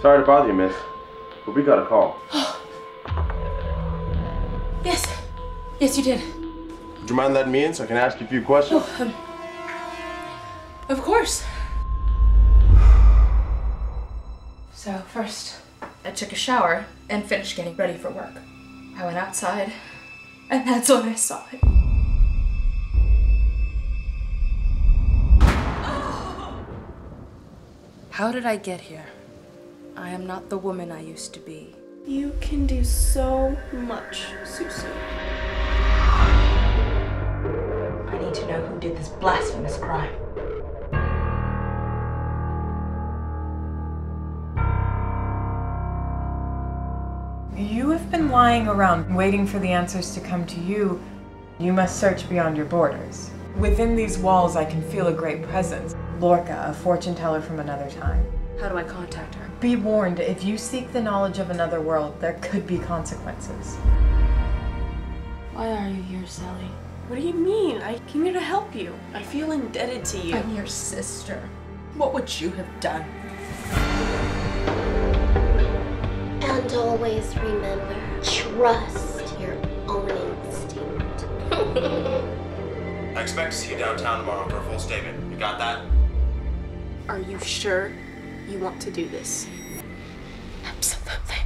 Sorry to bother you, miss, but we got a call. Yes. Yes, you did. Would you mind letting me in so I can ask you a few questions? Oh, um, of course. So, first, I took a shower and finished getting ready for work. I went outside, and that's when I saw it. How did I get here? I am not the woman I used to be. You can do so much, Soosoo. I need to know who did this blasphemous crime. You have been lying around, waiting for the answers to come to you. You must search beyond your borders. Within these walls, I can feel a great presence. Lorca, a fortune teller from another time. How do I contact her? Be warned, if you seek the knowledge of another world, there could be consequences. Why are you here, Sally? What do you mean? I came here to help you. I feel indebted to you. I'm your sister. What would you have done? And always remember, trust your own instinct. I expect to see you downtown tomorrow for a full statement. You got that? Are you sure you want to do this? Absolutely.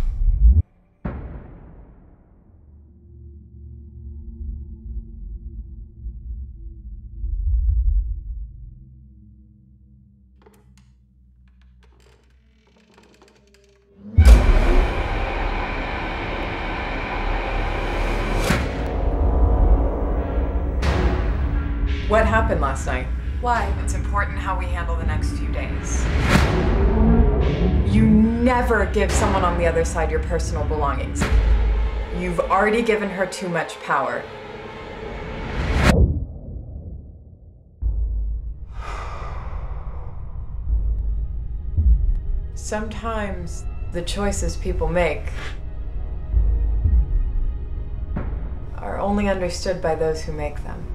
What happened last night? Why? It's important how we handle the next few days. You never give someone on the other side your personal belongings. You've already given her too much power. Sometimes the choices people make are only understood by those who make them.